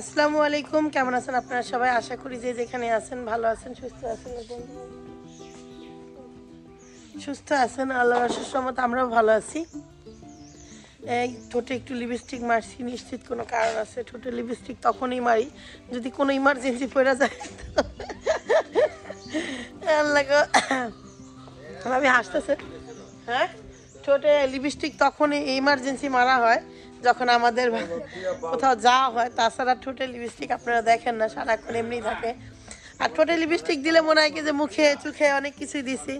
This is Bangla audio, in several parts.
আসসালামু আলাইকুম, কেমন আছেন আপনারা সবাই? আশা করি যে যেখানে আছেন, ভালো আছেন, সুস্থ আছেন। সুস্থ আছেন, আল্লাহর সুসমত আমরাও ভালো আছি। এই ঠোঁটে একটু লিপস্টিক মারছি, নিশ্চিত কোনো কারণ আছে, ঠোঁটে লিপস্টিক তখনই মারি, যদি কোনো ইমার্জেন্সি পড়ে যায়। আল্লাহ। আমি হাসতেছে। হ্যাঁ? ঠোঁটে লিপস্টিক তখনই ইমার্জেন্সি মারা হয়। যখন আমাদের কোথাও যাওয়া হয়, তাছাড়া ঠোঁটে লিপস্টিক আপনারা দেখেন না, সারাক্ষণ এমনি থাকে। আর ঠোঁটে লিপস্টিক দিলে মনে হয় কি যে মুখে, চোখে অনেক কিছুই দিছি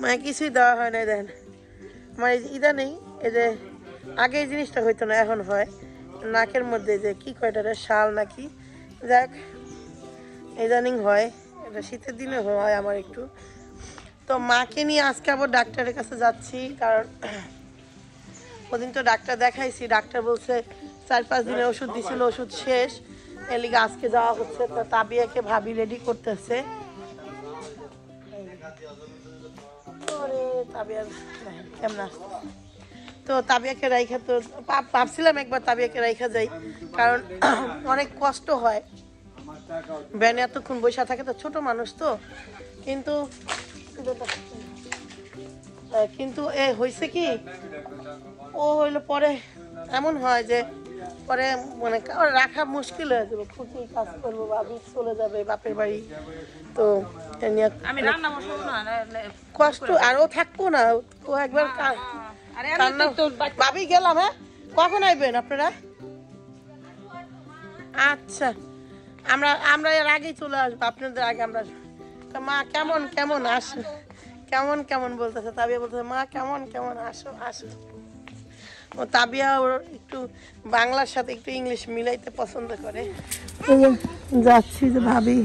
মানে কিছুই দেওয়া হয় না দেন আমার এই যে ইদানিং এই যে আগে এই জিনিসটা হইতো না, এখন হয়। নাকের মধ্যে যে কি কয় এটা শাল নাকি? যাক, ইদানিং হয়, এটা শীতের দিনে হয় আমার একটু। তো মাকে নিয়ে আজকে আবার ডাক্তারের কাছে যাচ্ছি, কারণ ওদিন তো ডাক্তার দেখাইছি, ডাক্তার বলছে চার পাঁচ দিনের ওষুধ দিছিল, ওষুধ শেষ। এলিগে আজকে যাওয়া হচ্ছে, তো তাবিয়াকে ভাবি রেডি করতেছে। কেমন তো তাবিয়াকে রাইখা তো ভাব- ভাবছিলাম একবার তাবিয়াকে রাইখা যাই, কারণ অনেক কষ্ট হয়। ভ্যানে এতক্ষণ বসে থাকে, তো ছোট মানুষ তো। কিন্তু কিন্তু এ হয়েছে কি? ও হইল পরে এমন হয় যে পরে মানে রাখা মুশকিল হয়ে যাবে খুবই কাজ করব ভাবি চলে যাবে বাপের বাড়ি। তো কষ্ট আর ও থাকব না ও একবার ভাবি গেলাম হ্যাঁ? কখন আইবেন আপনারা? আচ্ছা আমরা আমরা এর আগেই চলে আসব আপনাদের আগে আমরা মা কেমন কেমন? আসো কেমন কেমন বলতেছে? তাবিয়া বলতেছে মা কেমন কেমন? আসো আসো। ও তাবিয়া ওর একটু বাংলার সাথে একটু ইংলিশ মিলাইতে পছন্দ করে। যাচ্ছি যে ভাবি।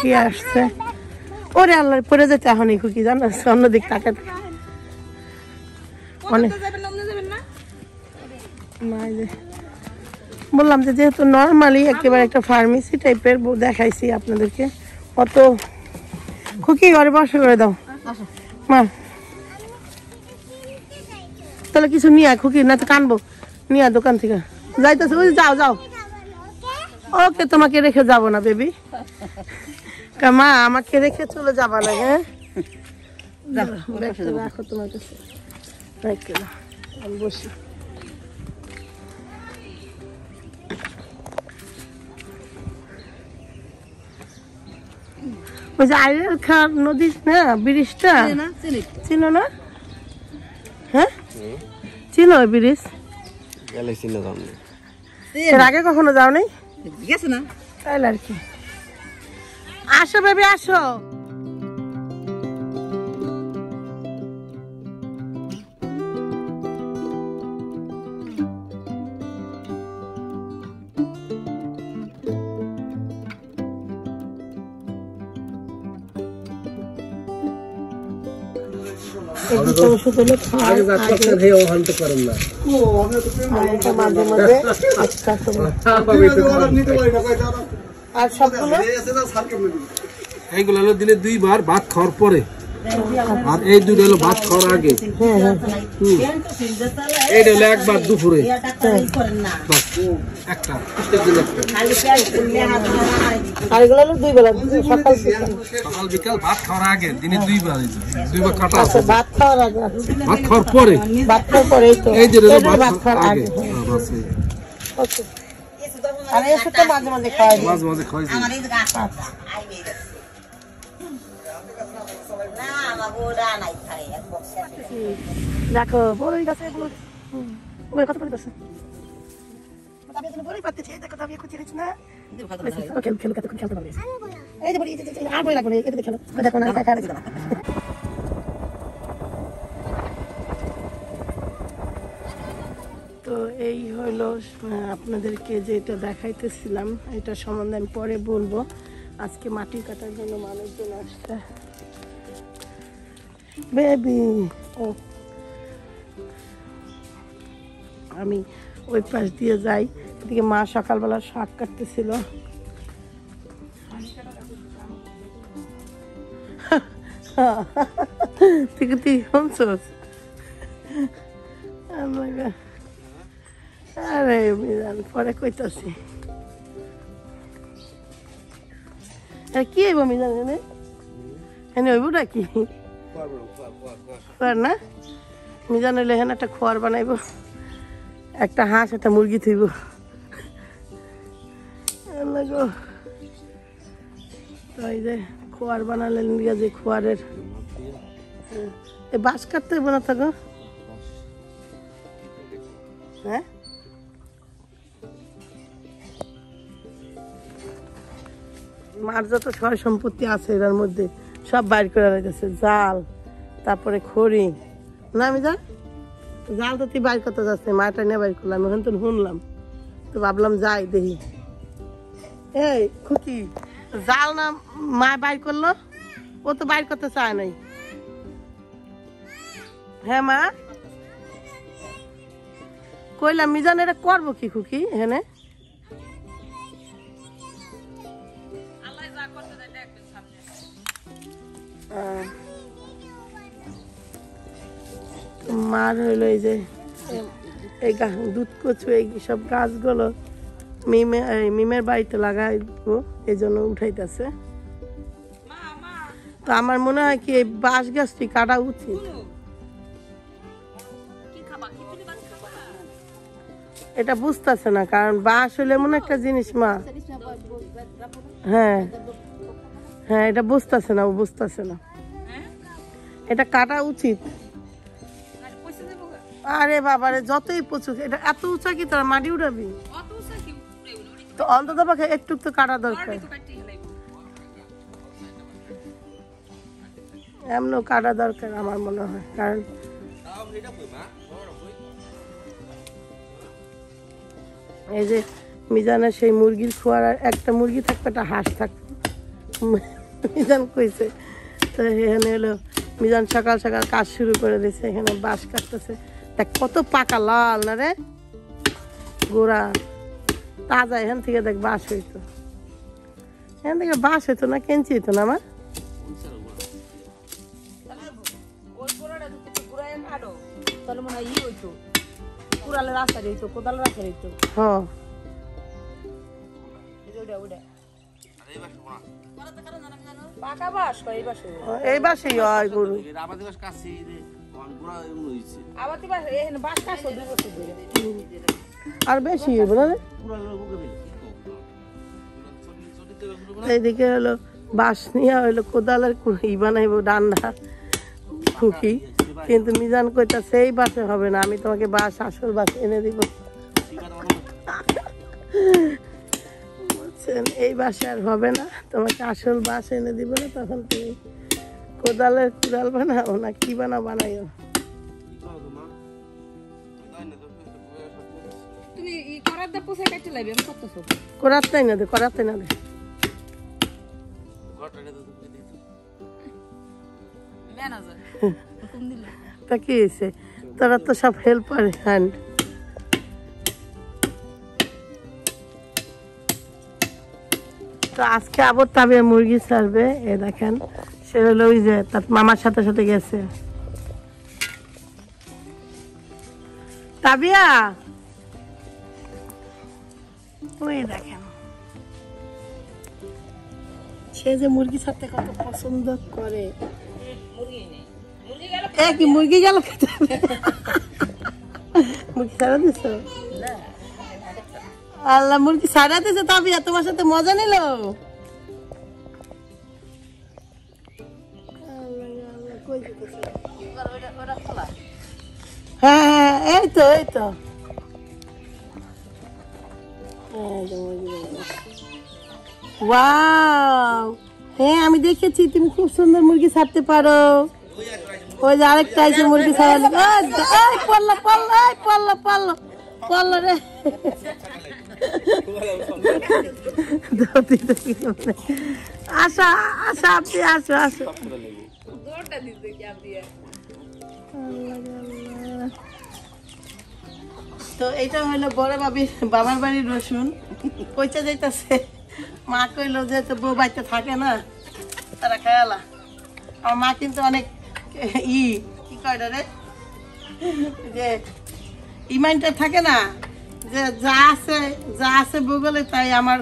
কি আসছে? ওরে আল্লাহ পরে যেতে এখনই খুকি জানো? অন্যদিক তাকাতে অনেক বললাম যে যেহেতু নর্মালি একেবারে একটা ফার্মেসি টাইপের দেখাইছি আপনাদেরকে অত খুকি ঘরে বসে করে দাও। মা। তাহলে কিছু নিয়ে আয় খুকি না তো কানবো। নিয়ে দোকান থেকে। যাইতেছে ওই যাও যাও। ওকে তোমাকে রেখে যাব না বেবি। মা আমাকে রেখে চলে যাবা না হ্যাঁ? রাখো তোমার কাছে। আমি বসি। ওই যে আইরের খার নদী না ব্রিজটা? ছিল না হ্যাঁ? চিনো ওই ব্রিজ? গেলে চিনে দাম এর আগে কখনো যাও নাই গেছে না। তাইলে আর কি। আসো বেবি আসো। এইগুলো দিলে দিনে দুইবার ভাত খাওয়ার পরে। আর এই দুটো হলো ভাত খাওয়ার আগে। হ্যাঁ হ্যাঁ। এইটা হলো একবার দুপুরে। একটা আর এগুলো হলো দুই বেলা সকাল বিকাল। সকাল বিকাল ভাত খাওয়ার আগে দিনে দুইবার এই দুইবার কাটা আছে। আচ্ছা ভাত খাওয়ার আগে। ভাত খাওয়ার পরে? ভাত খাওয়ার পরে এই তো। এই যে হলো ভাত ভাত খাওয়ার খাওয়ার আগে। আগে। হ্যাঁ, এই। ওকে। আর এই মাঝে মাঝে খাওয়াই মাঝে মাঝে খাওয়াই দিই। দেখো বড়ই গাছে কত করে দিচ্ছে আমি এখানে বড়ই পাচ্ছি এই দেখো আমি খুঁজে দিচ্ছি না। ওকে খেলো। কত খেলতে পারবে এই যে বড়ি এই যে, এই যে, আর বড়ি লাগবে এটা খেলো। দেখো না একা একা তো এই হলো আপনাদেরকে যেটা দেখাইতেছিলাম এটা সম্বন্ধে আমি পরে বলব। আজকে মাটি কাটার জন্য মানুষজন আসছে। বেবি ও আমি ওই পাশ দিয়ে যাই, এদিকে মা সকালবেলা শাক কাটতেছিল। Oh. আরে মিজান, পরে কইতাছি। আরে কি হইব মিজান এনে? এনে হইব নাকি খোয়ার না? মিজান হইলে এখানে একটা খোয়ার বানাইব। একটা হাঁস, একটা মুরগি থইব। আল্লাহ গো। যে খোয়ার বানালেন যে খোয়ারের। এ বাঁশ কাটতে হইব না থাকো? হ্যাঁ? মার যত সয় সম্পত্তি আছে এটার মধ্যে। সব বাইর করে রেখেছে জাল, তারপরে খড়ি। না, আমি যা জাল তো তুই বাইর করতে যাচ্ছে মাটা নিয়ে বাইর করলাম, এখন তো শুনলাম। তো ভাবলাম যাই, দেখি। এই, খুকি, জাল না মা বাইর করল? ও তো বাইর করতে চায় নাই। হ্যাঁ মা? কইলাম, মিজান, এটা করব কি, খুকি, এখানে? মার হইল এই যে, এই দুধ কচু, এই সব গাছগুলো মিমে মিমের বাড়িতে লাগাইবো, এই জন্য উঠাইতেছে। তো আমার মনে হয় কি, এই বাঁশ গাছটি কাটা উচিত। এটা বুঝতেছে না, কারণ বাঁশ হলে এমন একটা জিনিস মা। হ্যাঁ। হ্যাঁ এটা বুঝতেছে না ও বুঝতেছে না। হ্যাঁ? এটা কাটা উচিত। আরে বাবারে যতই প্রচুর এটা এত উঁচা কি তোর মাটি উঠাবি? তো অন্তত পক্ষে একটু তো কাটা দরকার। এমনও কাটা দরকার আমার মনে হয় কারণ এই যে মিজানের সেই মুরগির খোয়ার একটা মুরগি থাকতো একটা হাঁস থাকবে মিজান কইছে। তো এখানে হলো মিজান সকাল সকাল কাজ শুরু করে দিয়েছে এখানে বাঁশ কাটতেছে। দেখ কত পাকা লাল না রে? গোড়া। তাজা এখান থেকে দেখ বাঁশ হইতো। এখান থেকে বাঁশ হইতো না কেঞ্চি হইতো না আমার তাহলে মনে হয় ই হইতো। কুড়ালের রাস্তা হইতো কোদালের রাস্তা হইতো। হ্যাঁ ওইটা ওইটা। পাকা বাস কয় এই বাসে এই বাসেই হয় গরু। আবার তুই বাস এখানে বাস কাটছো দুই বছর ধরে? আর বেশি হইব না রে? এইদিকে হলো বাঁশ নিয়ে হইল কোদালের ই বানাইবো ডান্ডা খুকি। কিন্তু মিজান কইতা সেই বাসে হবে না আমি তোমাকে বাস আসল বাস এনে দিব। বলছেন এই বাসে আর হবে না। তোমাকে আসল বাস এনে দিব না তখন তুমি কোদালের কুড়াল বানাও না কি বানাও বানাইও করার দা না করাতে না দে। ম্যানেজার তা কি হয়েছে? তারা তো সব হেল্পার হ্যান্ড তো আজকে আবার তাবিয়া মুরগি ছাড়বে, এ দেখেন। সে হলো ওই যে তার মামার সাথে সাথে গেছে। তাবিয়া! ওই দেখেন। সে যে মুরগি ছাড়তে কত পছন্দ করে। মুরগি গেল মুরগি গেল খেতে? মুরগি ছাড়া দিছ? আল্লাহ, মুরগি ছাড়া দিছে তবে তোমার সাথে মজা নিল। হ্যাঁ হ্যাঁ এই তো এই তো। হ্যাঁ আমি দেখেছি, তুমি খুব সুন্দর মুরগি ছাড়তে পারো। ওই যে আরেকটা আছে মুরগি ছাড়ালি পড়ল পড়ল পড়ল পড়ল পড়ল রে। আসো আসো আপনি আসো আসো তো এইটা হলো বড় বাবির বাবার বাড়ির রসুন। কইতে যাইতাছে মা কইলো যে তো বউ বাড়িতে থাকে না তারা খেয়ালা। আমার মা কিন্তু অনেক ই কি কয় এটা রে? যে ইমাইনটা থাকে না যে যা আছে যা আছে ভূগোলে তাই আমার,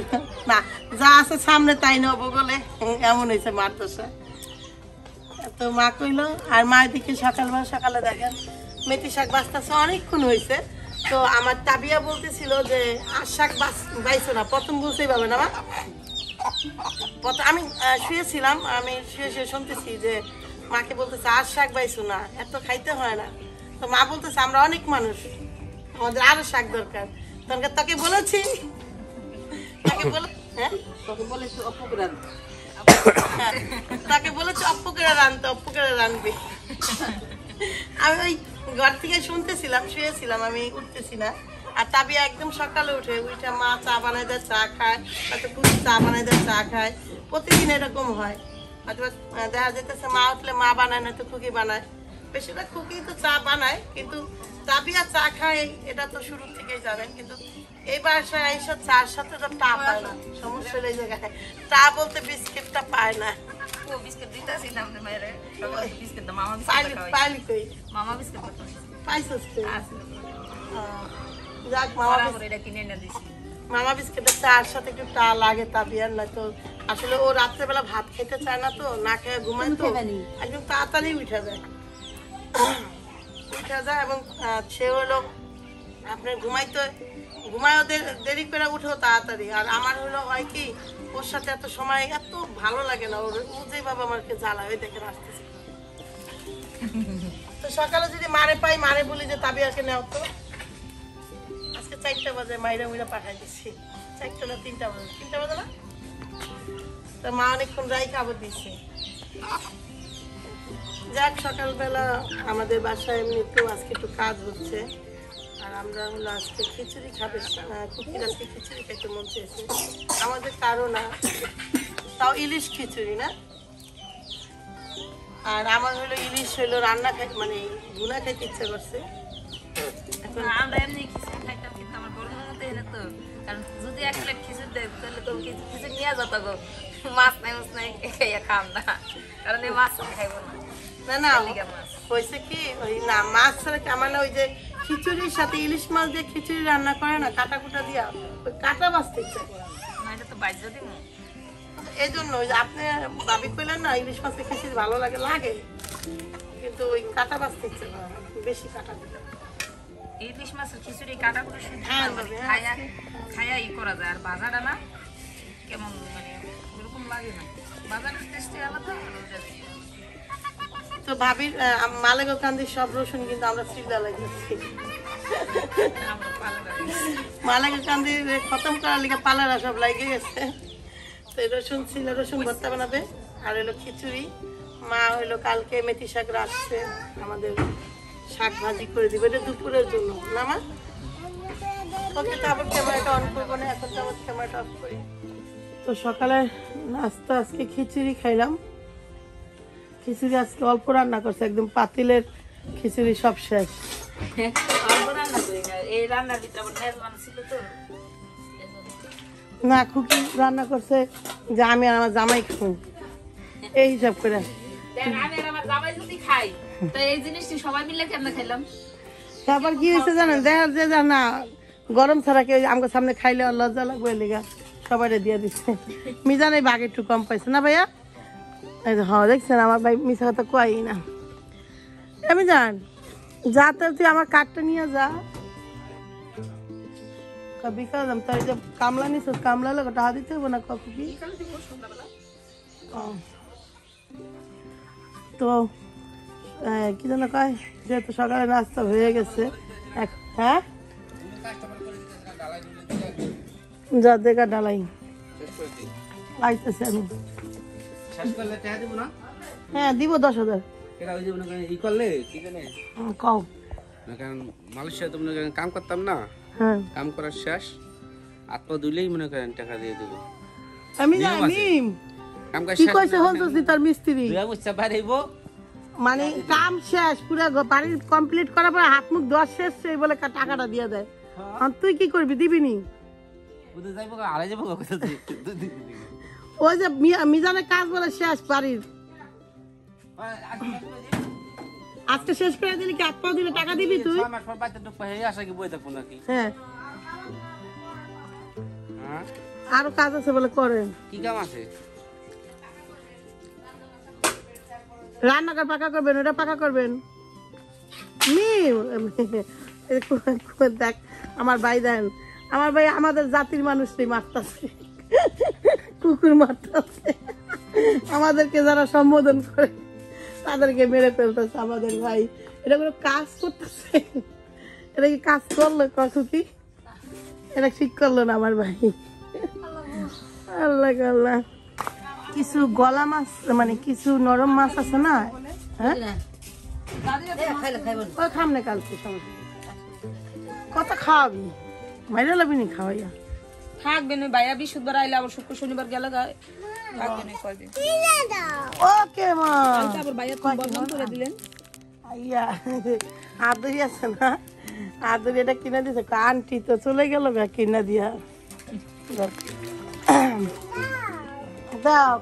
না, যা আছে সামনে তাই না ভূগোলে। এমন হয়েছে মার দশা তো মা কইলো, আর মা এদিকে সকালবেলা সকালে দেখেন, মেথি শাক বাঁচতেছে, অনেকক্ষণ হয়েছে। তো আমার তাবিয়া বলতেছিল যে, আর শাক বাইছো না, প্রথম বুঝতেই পাবে না, মা? আমি শুয়েছিলাম, আমি শুয়ে শুয়ে শুনতেছি যে, মাকে বলতেছে, আর শাক বাইছো না, এত খাইতে হয় না। তো মা বলতেছে, আমরা অনেক মানুষ। আমাদের আরও শাক দরকার। তখন তাকে বলেছি। তাকে বলে হ্যাঁ? তোকে বলেছি তাকে বলেছে অপ্পু করে রানতে অপ্পু করে রানবে। আমি ওই ঘর থেকে শুনতেছিলাম শুয়েছিলাম আমি উঠতেছি না। আর তাবিয়া একদম সকালে উঠে উঠে মা চা বানাই দেয় চা খায় হয়তো পুরো চা বানাই দেয় চা খায়। প্রতিদিন এরকম হয়। হয়তো দেখা যেতেছে মা উঠলে মা বানায় না তো খুকি বানায়। বেশিরভাগ খুকি তো চা বানায় কিন্তু তাবিয়া চা খায় এটা তো শুরু থেকেই জানেন কিন্তু এই বাসায় এইসব চার সাথে তো টা পায় না সমস্যা এই জায়গায়। টা বলতে বিস্কিটটা পায় না। মামা বিস্কুটের চার সাথে একটু টা লাগে তা বিয়ার না তো। আসলে ও রাত্রেবেলা ভাত খেতে চায় না তো না খেয়ে ঘুমায় তো। একদম তাড়াতাড়ি উঠে যায়। উঠে এবং সে হলো আপনার ঘুমাইতে ঘুমায় দে- দেরি করে উঠেও তাড়াতাড়ি। আর আমার হলো হয় কি, ওর সাথে এত সময়, এত ভালো লাগে না, ওর ও যেভাবে আমাকে জ্বালায়, ওই দেখে আসতেছে। তো সকালে যদি মারে পাই, মারে বলি যে তাবিয়াকে নেও তো। আজকে চারটা বাজে, মাইরা মুইরা পাঠাই দিচ্ছি চারটা না তিনটা বাজে। তিনটা বাজে না? তো মা অনেকক্ষণ রাই খাবার দিচ্ছে যাক, সকালবেলা আমাদের বাসায় এমনিতেও আজকে একটু কাজ হচ্ছে। আর আমরা হলো আজকে খিচুড়ি খাবে কুকির আজকে খিচুড়ি খেতে মন চেয়েছে। আমাদের কারও না, তাও ইলিশ খিচুড়ি, না? আর আমার হলো ইলিশ হলো রান্না খাই মানে গুনা খাইতে ইচ্ছা করছে। আমরা এমনি খাইতাম, কিন্তু আমার বড় তো, কারণ যদি এক প্লেট খিচুড়ি দেয়, তাহলে তো খিচুড়ি নিয়ে যেত গো। মাছ নাই মাছ নাই খাইয়া খাম না। কারণ এই মাছ খাইবো না। না না। হয়েছে কি? ওই না মাছ ছাড়া আমার ওই যে খিচুড়ির সাথে ইলিশ মাছ দিয়ে খিচুড়ি রান্না করে না কাটা কুটা দিয়া ওই কাটা বাঁচতে ইচ্ছা এই জন্য ওই যে আপনি ভাবি করলেন না ইলিশ মাছের খিচুড়ি ভালো লাগে লাগে। কিন্তু ওই কাটা বাঁচতে ইচ্ছে বেশি কাটা দিলে। ইলিশ মাছের খিচুড়ি কাটা করে শুধু হ্যাঁ, মানে খায়া খায়া ই করা যায়। আর বাজারটা না কেমন মানে ওরকম লাগে না। বাজারের টেস্টে আলাদা তো ভাবির মালেগো কান্দির সব রসুন কিন্তু আমরা সিদ্ধা লাগিয়েছি মালেগো কান্দির খতম করার লিগে পালারা সব লাগিয়ে গেছে। তো এই রসুন ছিল, রসুন ভর্তা বানাবে। আর হলো খিচুড়ি। মা হইল কালকে মেথি শাক রাখছে আমাদের শাক ভাজি করে দিবে। এটা দুপুরের জন্য। না, মা? করব না। করি। তো সকালে নাস্তা, আজকে খিচুড়ি খাইলাম। খিচুড়ি আজকে অল্প রান্না করছে একদম পাতিলের খিচুড়ি সব শেষ। না খুকি রান্না করছে যে আমি আমার জামাই খাব। এই হিসাব করে। আমার তারপর কি হয়েছে জানেন? দেখা যে না গরম ছাড়া কেউ আমাকে সামনে খাইলে লজ্জা লাগবে লিগা। সবাই দিয়ে দিচ্ছে মিজান এই বাঘ একটু কম পাইছে। না ভাইয়া? এই হ্যাঁ দেখছেন আমার ভাই মিশা কথা কয় না। আমি জান, যা তো তুই আমার কাঠটা নিয়ে যা। তাই যে কামলা দিতে হবে না কখন কি ও। তো যেন কয়, যেহেতু সকালে নাস্তা হয়ে গেছে হ্যাঁ? যা, দেখা ডালাই। আইতেছে আমি। শেষ করলে টাকা দিব না? হ্যাঁ দিব দশ হাজার। এটা ওই যে মনে করেন ই করলে কি জানে? কও। না কারণ মালয়েশিয়া তো মনে করেন কাম করতাম না? হ্যাঁ। কাম করার শেষ। আত্মা দিলেই মনে করেন টাকা দিয়ে দেবো। আমি জানি কি কইছে হলছি তার মিস্ত্রি? দুয়া বুঝতে পারিব মানে কাম শেষ পুরো বাড়ি কমপ্লিট করার পরে হাত মুখ দশ শেষ সেই বলে টাকাটা দিয়ে দেয়। তুই কি করবি দিবি নি? বুঝতে যাইব আড়াই যাব কথা ওই যে মিজানের কাজ বলে শেষ বাড়ির। আজকে শেষ করে দিলি কি হাত পা দিলে টাকা দিবি তুই? হয়ে হ্যাঁ। আরও কাজ আছে বলে করেন কি কাম আছে? রান্নাঘর পাকা করবেন ওটা পাকা করবেন। দেখ আমার ভাই দেন আমার ভাই আমাদের জাতির মানুষই মারতাছে। কুকুর মারতাছে। আমাদেরকে যারা সম্বোধন করে, তাদেরকে মেরে ফেলতেছে আমাদের ভাই। এটা কোনো কাজ করতেছে? এটা কি কাজ করল কখন কি এটা ঠিক করল না আমার ভাই। আল্লাহ আল্লাহ কিছু গলা মাছ মানে কিছু নরম মাছ আছে না? হ্যাঁ। কত খাওয়াবি? মাইরা লাবি নি খাওয়াইয়া। থাকবে না ভাইয়া বৃহস্পতিবার আইলে আবার শুক্র শনিবার গেলে কয়দিন। ওকে মা। আবার ভাইয়া তুমি বদনাম করে দিলেন? আইয়া আদরি আছে না? আদরি এটা কিনে দিছে। আন্টি তো চলে গেল গা কিনা দিয়া। দাও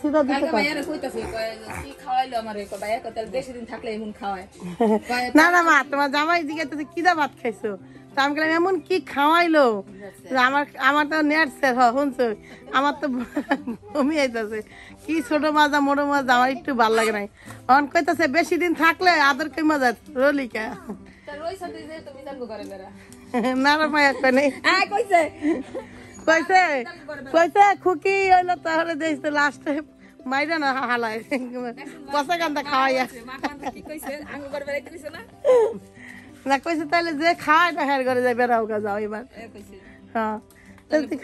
সিধা দিতে কি না না মা তোমার জামাই দিকে তো কিদা ভাত খাইছো? তা আমি গেলাম এমন কি খাওয়াইলো? আমার আমার তো নেট স্যার হ শুনছো? আমার তো বমি আইতাছে। কি ছোট মাজা মোটো মাজা আমার একটু ভালো লাগে নাই। অন কইতাছে বেশি দিন থাকলে আদর কই মজা রলিকা না রে মায়া কই নেই। আয় কইছে। কইছে কইছে খুকি হইল তাহলে দেখতে লাস্টে মাইরা না হালায়। কষা কান্দা খাওয়াইয়া কইছে না কইছে তাহলে যে খাওয়াই না হের করে যাই বেড়াও গা যাও এবার। হ্যাঁ। কি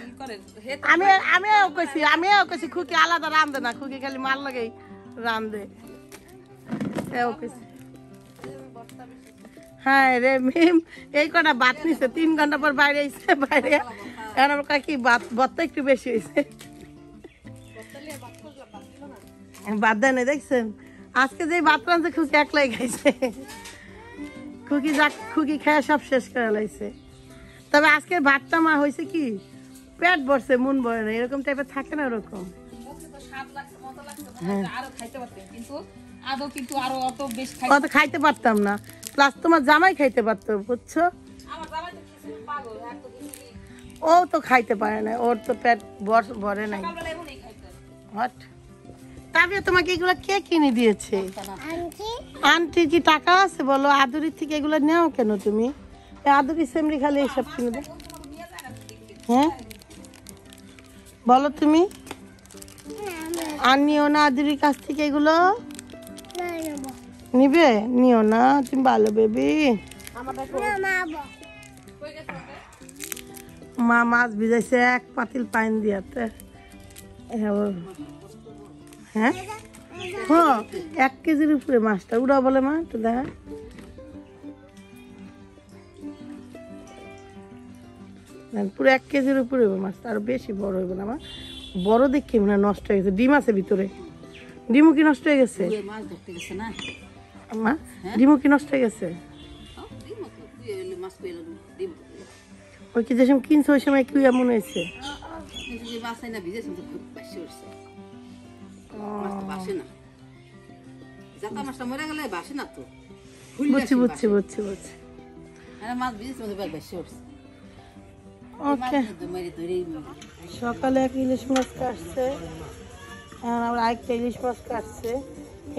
আমি আমিও কইছি আমিও কইছি খুকি আলাদা রান্ধে না খুকি খালি মার লাগেই রান্ধে এও কইছি। হ্যাঁ রে মিম এই কটা বাত নিছে তিন ঘণ্টা পর বাইরে আইছে বাইরে। এখন আমার কাকি বাত বাতটা একটু বেশি হয়েছে বাদ দেয় না দেখছেন? আজকে যে বাত রাঁধছে খুকি একলাই খাইছে। খুকি যা খুকি খেয়ে সব শেষ করে লাইছে। তবে আজকের ভাতটা মা হয়েছে কি? পেট ভরছে মন ভরে না এরকম টাইপের থাকে না ওরকম। আদৌ অত খাইতে পারতাম না। প্লাস তোমার জামাই খাইতে পারতো বুঝছ? ও তো খাইতে পারে না ওর তো পেট ভর- ভরে নাই। হট তবে তোমাকে এগুলো কে কিনে দিয়েছে? আন্টির কি টাকা আছে? বলো আদুরির থেকে এগুলো নেও কেন তুমি? এই আদুরি সেমরি খালি এইসব কিনে দেয় হ্যাঁ? বলো তুমি। আর নিও না আদুরির কাছ থেকে এগুলো? নিবে? নিও না তুমি ভালো বেবি। মা মাছ ভিজাইছে এক পাতিল পাইন দিয়াতে। হ্যাঁ হ্যাঁ? এক কেজির উপরে মাছটা উড়া বলে মা একটু দেখা। পুরো এক কেজির উপরে হবে মাছটা আরও বেশি বড় হইব না মা। বড় দেখি মনে হয় নষ্ট হয়ে গেছে ডিম আছে ভিতরে। ডিমও কি নষ্ট হয়ে গেছে? মা ডিমও কি নষ্ট হয়ে গেছে? ডিম তো ডিম ওই কি যে সময় কিনছো ওই সময় কি এমন হয়েছে। বাসে না। জাতা মাছটা মরে গেলে বাসে না তো। বুঝছি বুঝছি বুঝছি বুঝছি। মাছ বেশি উঠছে। সকালে এক ইলিশ মাছ কাটছে আর আমরা আরেকটা ইলিশ মাছ কাটছে।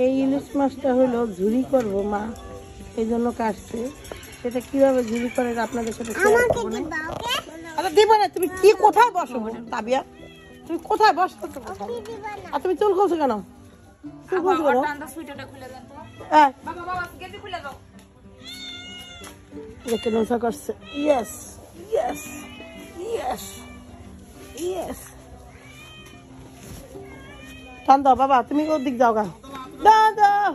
এই ইলিশ মাছটা হলো ঝুরি করব মা এই জন্য কাটছে। সেটা কীভাবে ঝুরি করে আপনাদের সাথে। আরে দিব না তুমি কি কোথায় বসো? তাবিয়া? তুমি কোথায়? বস আর তুমি চুল খুলছো কেন? চুল খুলছো হ্যাঁ। বাবা বাবা গেটে খুলে দাও। দেখে নৌসা করছে। ইয়েস ইয়েস ইয়েস ইয়েস টান দাও বাবা তুমি ওর দিক যাও গা। দাও দাও।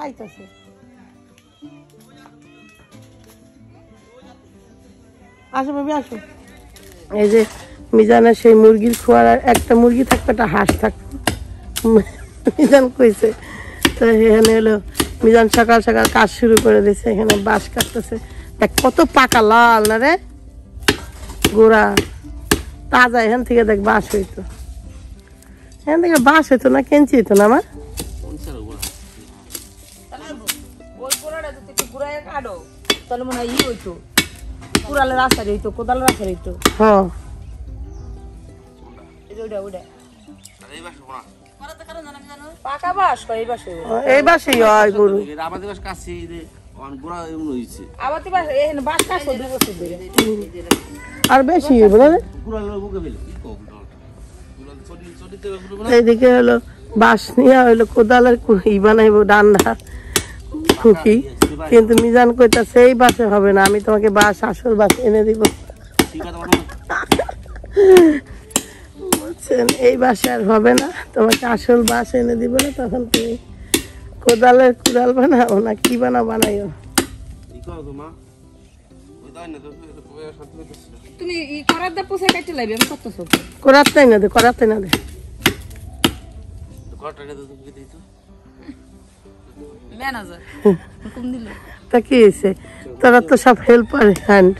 আইতাছে। আসো বেবি আসো। এই যে মিজানের সেই মুরগির খোয়ার আর একটা মুরগি থাকতো, একটা হাঁস থাকতো। মিজান কইছে, তো এখানে হলো, মিজান সকাল সকাল কাজ শুরু করে দিয়েছে এখানে বাঁশ কাটতেছে। দেখ, কত পাকা লাল না রে? গোড়া। তাজা, এখান থেকে দেখ বাঁশ হইতো। এখান থেকে বাঁশ হইতো না, কেঞ্চি হইতো না আমার? তাহলে মনে হয় ই হইতো। কুড়ালের আসার হইতো কোদালের আসার হইতো। হ্যাঁ। ওইটা ওইটা। পাকা বাস এই বাসে? এই বাসেই হয় গরু। আমাদের কাছে আর বেশি এইদিকে হলো বাঁশ নিয়ে হইল কোদালের ই বানাইবো ডান্ডা খুকি। কিন্তু মিজান কইতা সেই বাসে হবে না আমি তোমাকে বাস আসল বাস এনে দিব। বলছেন এই বাসে আর হবে না তোমাকে আসল বাস এনে দিব না। তখন তুমি কোদালের কুদাল বানাও না কি বানা বানাইও। না তুমি ই করার দা পোষাই কাটতে লাগবে আমি কত সব করাতে না দে করাতে না দে। ঘরটা তো তুমি দিই তো ম্যানেজার। হুকুম দিল। তা কি হয়েছে? তোরা তো সব হেল্পার হ্যান্ড